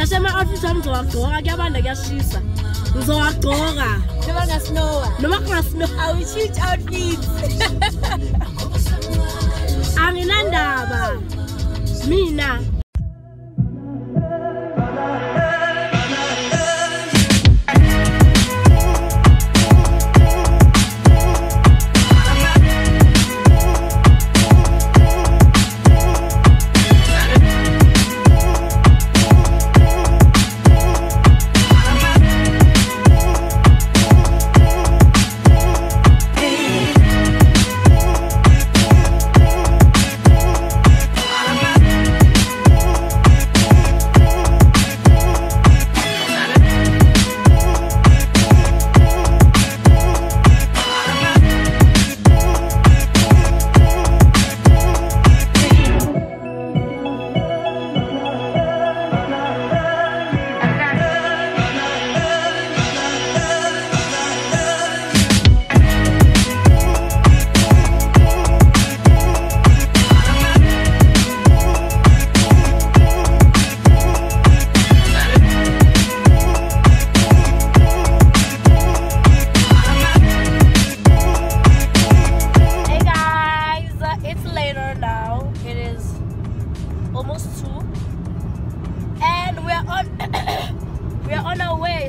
nasema-ofisi wami ngizowagcoka kuyabanda kuyashisa. Ngizowagcoka noma kungasinowa noma kungasinowa. Anginandaba. Mina.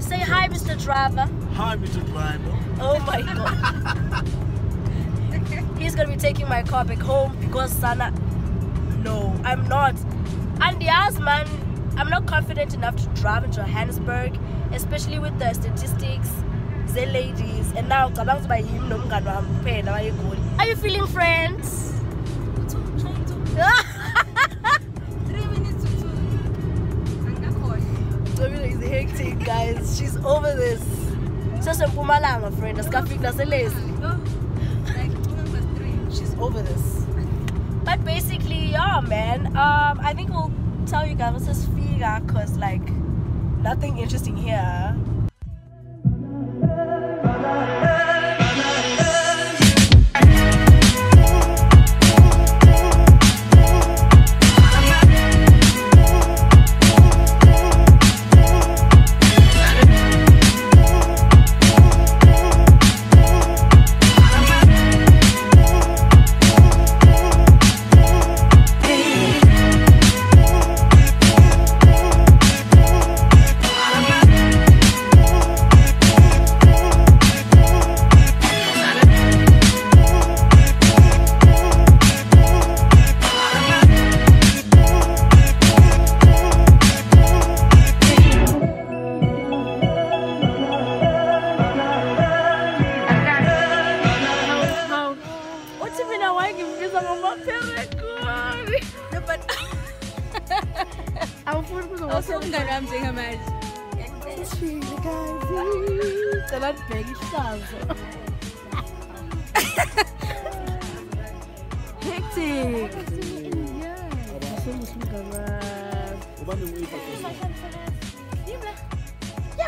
Say hi, Mr. Driver. Hi, Mr. Driver. Oh my god. He's gonna be taking my car back home because Sana. No, I'm not. And yes, man, I'm not confident enough to drive in Johannesburg, especially with the statistics, the ladies, and now Kabang's by him, no, I'm Are you feeling friends? hectic, guys. She's over this. Just a Mpumalanga friend. Askafika Leslie. She's over this. But basically, yeah, man. Um, I think we'll tell you guys this figure because like nothing interesting here.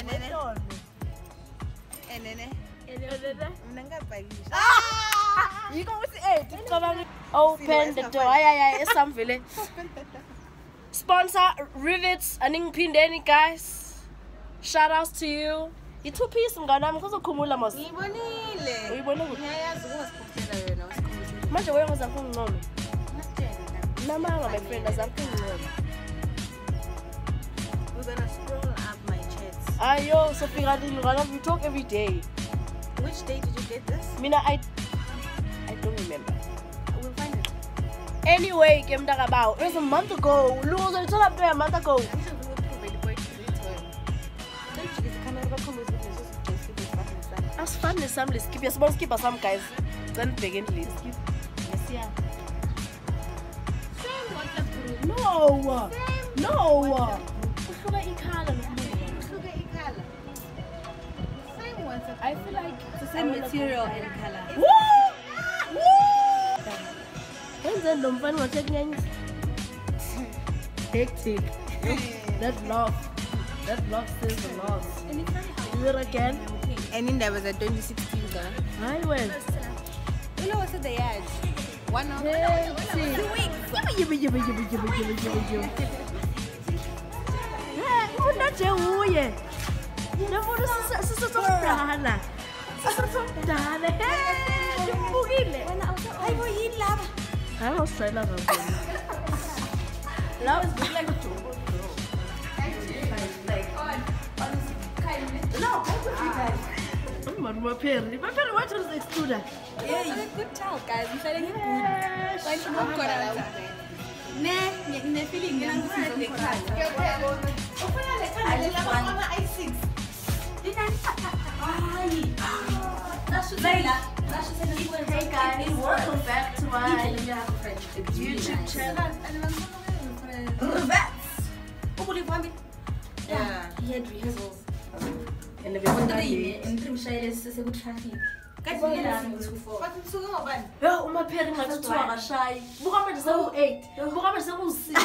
enene enene ah! ah! eh, open the door. ay ay ay esamvele sponsor rivets aningiphindeni guys. Shout outs to you. You two piece mngani wami. Kuzokhumula mos. Ngiyibonile uyibone manje wena ngozange ungincome namanga my friend azange ungincome Ah, yo, Sophie Radin, we talk every day. Which day did you get this? Mina, I, I don't remember. We'll find it. Anyway, came back about. It was a month ago. Lose, it's all up there a month ago. asifane sam le skip yasibona skipha sam guys candibhekeni le skip yesiya no no uhluka ikhala i feel like The same material and color. Woo! Woo! And lo mfana ungathe kunyanyisa hectic that laugh that laugh says a lot do it again And in there was a 2016 though. hayi wena You know what's at the yard? One of two weeks. yibe yibe yibe yibe yibe yibe yibe umuntu nje uye nemfundo sisesomdala sisesomdala ndimbukile Hayibo yini laba? hayi ngosijwayela kakhulu Now it's been like a jumbo girl. No, both of you guys. Umama Maperi. Maperi, what was the excluder? Yeah, you good child guys. I'm feeling good. Why you not gonna Ne, ne feeling ngira ngisizo ngekhaya. Hey guys, welcome back to my YouTube channel. Yeah. he had rehearsals. And if you're Bathi suka ngobani? Yo, uMaperi ngathi kuthiwa akashayi. Buka manje seku-8. Buka manje seku-6.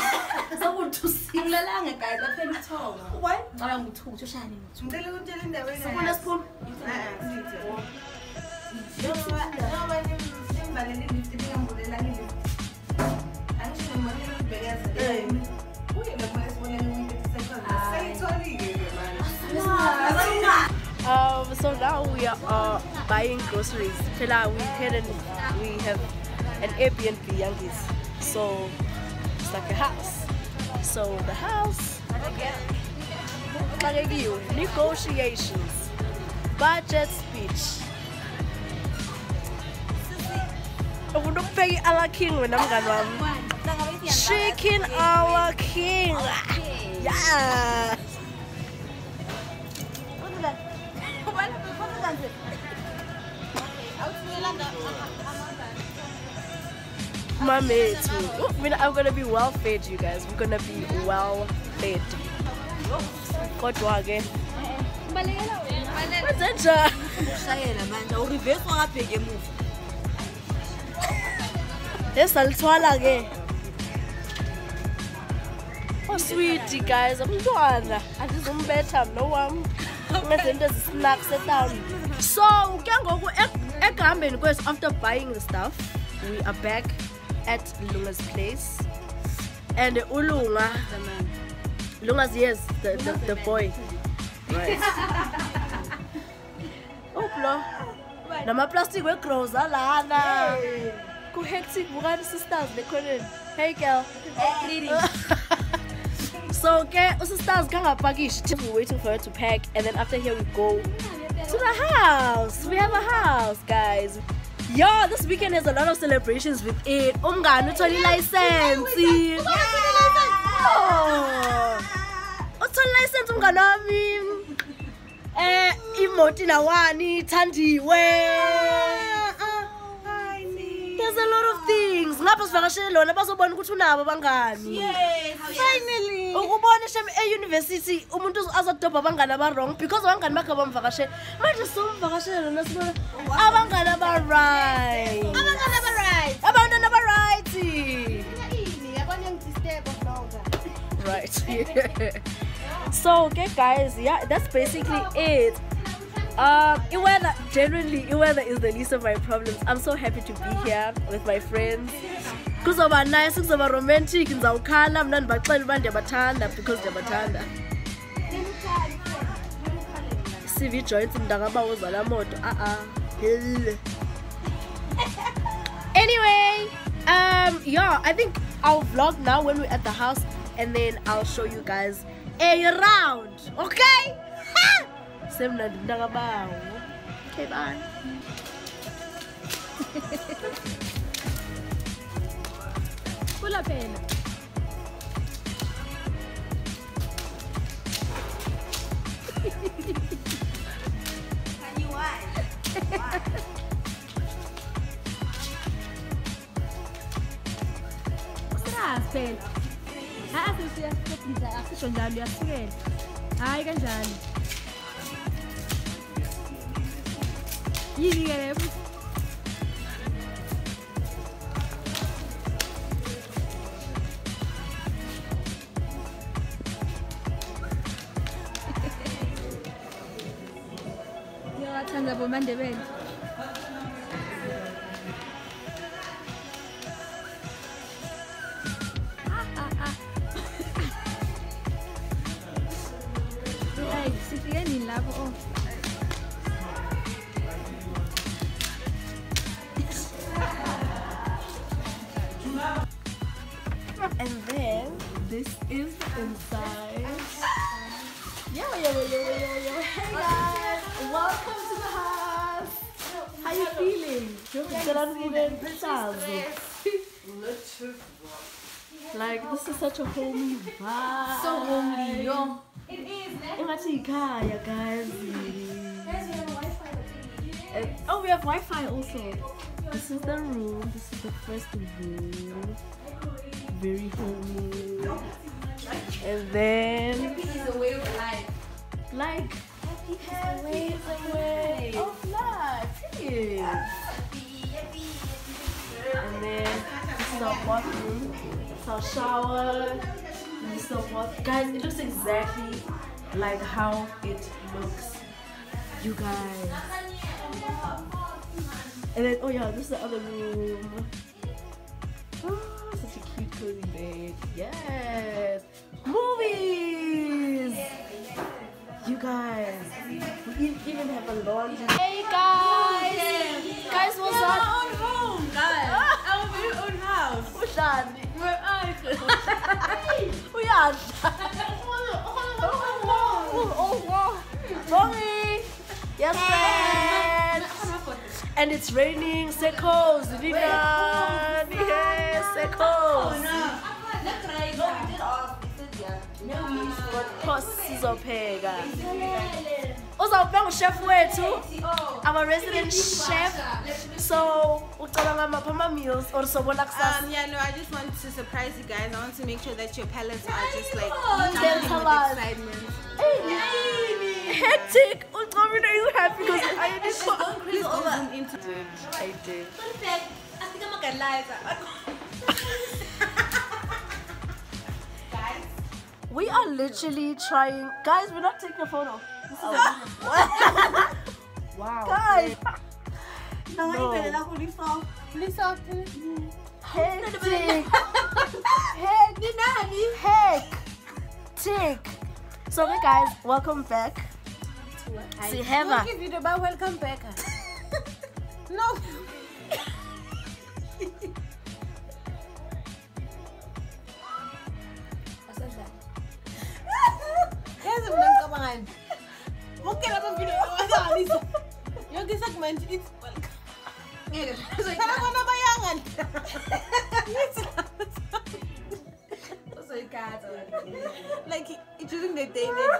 Seku-2 Akulalanga guys, aphela ukuthonga. Why? Ngicabanga ukuthi uthi ushaya nini? Ngicela ukutshela indaba Sifuna siphuma. Um, so now we are uh, buying groceries. Phela, we we have an Airbnb youngis. So it's like a house. So the house negotiations, budget speech. Umuntu ukupheka i-ala king wena mngani wami. Chicken ala king. Yeah. Mamethu Oh, mina i'm gonna be well fed you guys. We're gonna be well fed. Wenze njani Ushayela manje, ureverse wangabheka emuva. esalithwala ke oh sweet guys umntwana. Andizumbetha mno wam ungenze into ezisnacks etown so ke ngoku ekuhambeni kwethu after buying the stuff we are back at lunga's place. And ulunga lunga's yes the, the, the boy. Right. Oh, Uplo namaplastic wegroza lana ku-hectic bukani sisters bekhoneni. Hey girl. So ke usisters kangapakishi we're waiting for her to pack and then after here we go to the house. We have a house guys Yo, this weekend has a lot of celebrations with it. Umngani uthole license. Oh. Uthole license umngani wami. Eh, imoti nawani ithandiwe. There's a lot of Ngapha sivakashele lona bazobona ukuthi unabo abangani. Finally. ukubona shem e-university umuntu azodobha abangani aba-wrong because abangani bakhe bamvakashele. Manje somvakashele lona sibona abangani aba-right. Abantwana aba-right. Yini, yabona ngidisturb vlogger. right. So okay guys yeah that's basically it um weather genuinely weather is the least of my problems. I'm so happy to be here with my friends. Kuzoba nice kuzoba romantic ndizawukhala mna ndibaxela uba ndiyabathanda because ndiyabathanda. Cv joints mntakabawo zala moto. A-a Hell. anyway um yeah i think i'll vlog now when we're at the house and then i'll show you guys around okay سمنا الدغباء كيف عن ولا بينا Raspel. Ah, se você acha que eu já li a Ai, ganjani. Easy got everything. abathanda bomandebele sifike nini lapho this is the inside. Yo, yo, yo, yo, yo, yo. Hey guys, welcome to the house. How you feeling? Like this is such a homey vibe. So homely, yo. Ingathi ikhaya, guys. Uh, oh, we have Wi-Fi also. This is the room. This is the first room. Very homey. And then This is a way of life. like happy is a way of life. Yes. And then this is our bathroom. It's our shower. And this is our bath. Guys, it looks exactly like how it looks. You guys. And then oh yeah, this is the other room. Oh, such a cute cozy bed. Yes. Movies. You guys. We even have a laundry. Hey guys. Guys, what's up? own home, guys. Our very own house. Ushani. Where are you? Uyadla. Oh, oh, oh. wow. Mommy. Yes, friend. And it's raining. Vivian. Yes, Sekos. Pos sizopheka. Uzawuba nguchef wethu. Our resident chef. So, ucabanga maphi ama meals or sobona kusasa? Um, yeah, no, I just want to surprise you guys. I want to make sure that your palates are just like Tell us. excitement. Hectic. Ucabanga, are you happy because I did Please don't zoom into I did. We are literally trying. Guys, we're not taking a photo. This is a wow. Guys. No. Hectic. Heck. Hectic. So, okay, guys, welcome back. See, Heather. Give you the bar, welcome back. no. Yazi mina ngicabangani? Bonke laba video abasalisa. Yonke isegment it's welcome. Phela bona bayanga. Like during the day then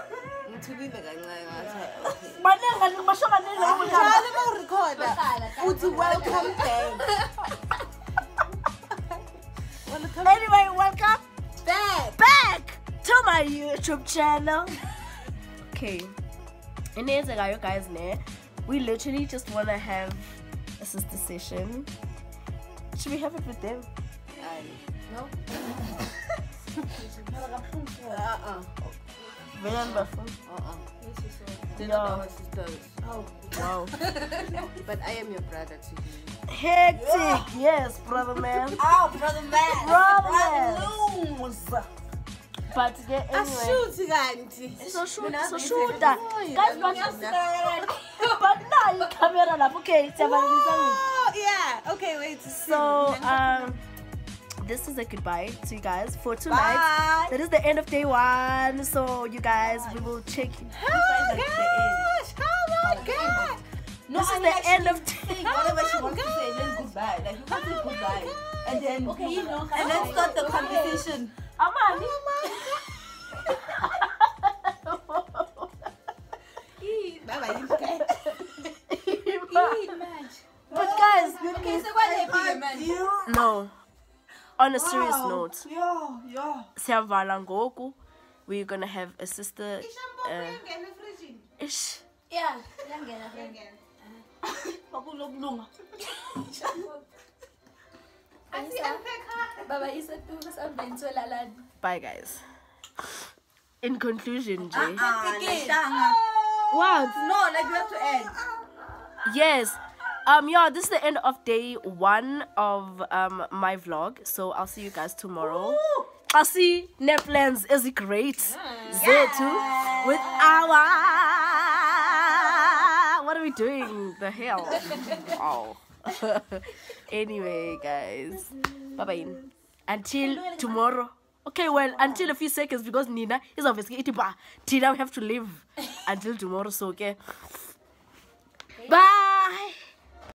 ngithulile kancane ngathi okay. Banenga basho banenga Njalo mawurekhoda uthi welcome back. Anyway, welcome back. back to my YouTube channel. Okay. Inenzekayo guys ne. We literally just want to have a sister session. Should we have it with them? No. Uh-uh. Villain Buffon. Uh-uh. They're Yeah. not our. Wow. But I am your brother to you. Hectic. Yes, brother man. Oh, brother man. Brother man. But yeah, ah, anyway. Ashuthi kanti. So shoot, so shoot that. Ah. Guys, but but now camera lapho. Okay, siyabalisa nini? Oh, yeah. Okay, wait to see. So, um, this is a goodbye to you guys for tonight. Bye. That is the end of day one. So, you guys, we will check. Oh my gosh. Oh my oh god. This is the end of day. whatever she wants to oh say, then goodbye. Like you can oh say goodbye. And then Okay, you know. and then start the conversation. Amani. Bye bye. you guys. but guys, Okay, so what happened? You no. On a serious note, Yo, yo. siyavala ngoku. we're gonna have a sister. Uh, ish. Yeah, iyangena friend. Baba isetu something solalani. Bye, guys. In conclusion, Jay. Ah, nahlanga. What? No, like you have to end. Yes. Um, yeah, this is the end of day one of um my vlog. So I'll see you guys tomorrow. I'll see Neplands is great. Zetu with our what are we doing? The hell. Wow. anyway, guys. Bye bye. Until tomorrow. Okay, well, until a few seconds because Nina is obviously eating. but Tina, we have to leave until tomorrow. So okay. Bye.